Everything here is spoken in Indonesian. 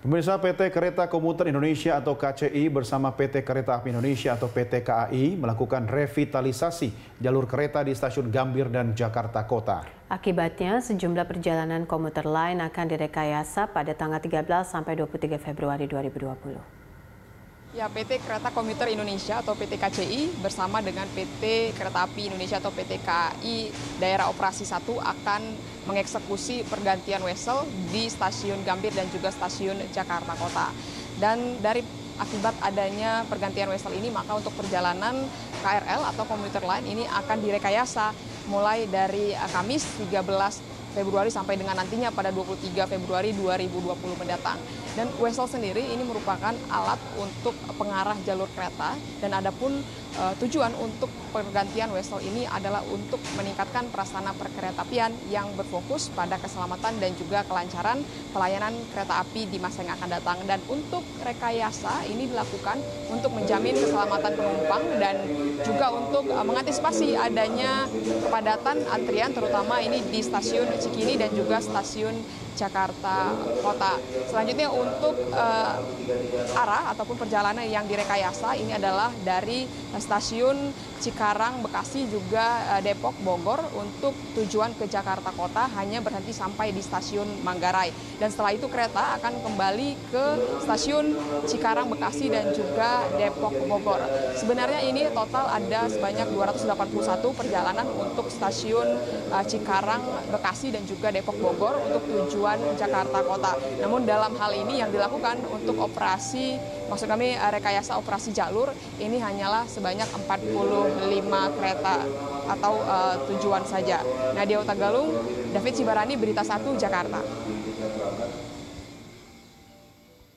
Pemirsa PT Kereta Komuter Indonesia atau KCI bersama PT Kereta Api Indonesia atau PT KAI melakukan revitalisasi jalur kereta di stasiun Gambir dan Jakarta Kota. Akibatnya, sejumlah perjalanan komuter lain akan direkayasa pada tanggal 13 sampai 23 Februari 2020. Ya, PT Kereta Komuter Indonesia atau PT KCI bersama dengan PT Kereta Api Indonesia atau PT KAI Daerah Operasi 1 akan mengeksekusi pergantian wesel di stasiun Gambir dan juga stasiun Jakarta Kota. Dan dari akibat adanya pergantian wesel ini maka untuk perjalanan KRL atau komuter lain ini akan direkayasa mulai dari Kamis 13 Februari sampai dengan nantinya pada 23 Februari 2020 mendatang. Dan Wesel sendiri ini merupakan alat untuk pengarah jalur kereta dan adapun uh, tujuan untuk pergantian Wesel ini adalah untuk meningkatkan prasarana perkeretaapian yang berfokus pada keselamatan dan juga kelancaran pelayanan kereta api di masa yang akan datang. Dan untuk rekayasa ini dilakukan untuk menjamin keselamatan penumpang dan juga untuk uh, mengantisipasi adanya kepadatan antrian terutama ini di stasiun Cikini dan juga stasiun Jakarta Kota. Selanjutnya untuk uh, arah ataupun perjalanan yang direkayasa ini adalah dari stasiun Cikarang, Bekasi juga uh, Depok, Bogor untuk tujuan ke Jakarta Kota hanya berhenti sampai di stasiun Manggarai. Dan setelah itu kereta akan kembali ke stasiun Cikarang, Bekasi dan juga Depok, Bogor. Sebenarnya ini total ada sebanyak 281 perjalanan untuk stasiun uh, Cikarang, Bekasi dan juga Depok, Bogor untuk tujuan Jakarta Kota. Namun dalam hal ini yang dilakukan untuk operasi maksud kami rekayasa operasi jalur ini hanyalah sebanyak 40 lima kereta atau uh, tujuan saja. Nadia Utagalung, David Sibarani, Berita Satu, Jakarta.